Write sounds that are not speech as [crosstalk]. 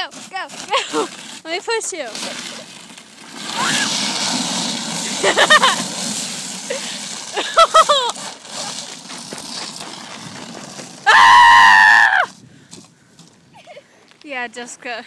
go, go, go. [laughs] Let me push you. [laughs] Ah! [laughs] yeah, Jessica.